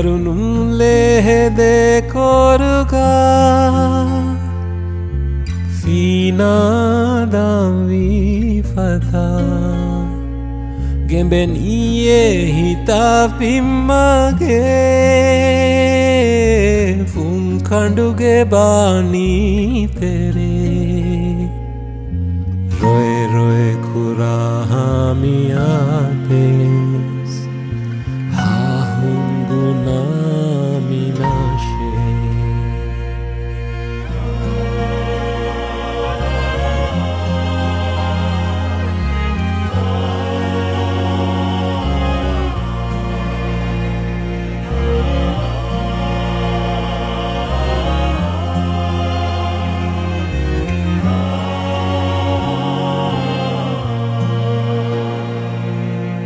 கருணும் லேஹெதே கோருகா සීනාදම්වී පතා ගෙඹෙන් ඊයේ හිතා පිම්මගේ ෆුම් කඩුගේ බානී පෙරේ. රොය රොය කුරාහාමියාපේ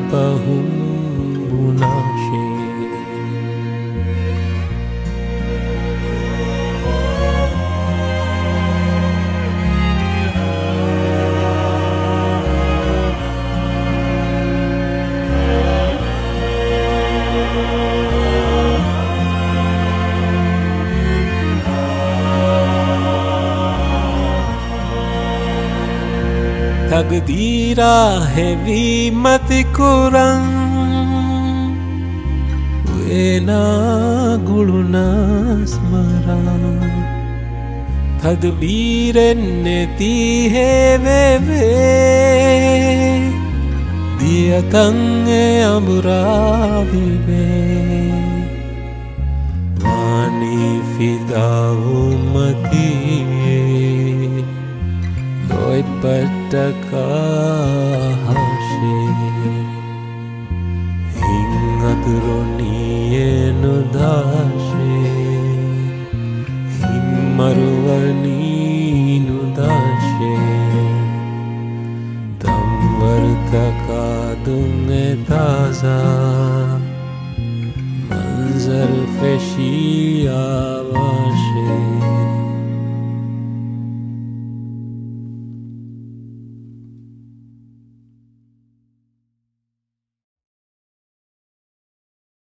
bahum තගදීරා හැවීමති කුරන් වෙනා काशे मधुरोणी नु दाशे इं मरुवनीनुषे तं তাজা মঞ্জর दासा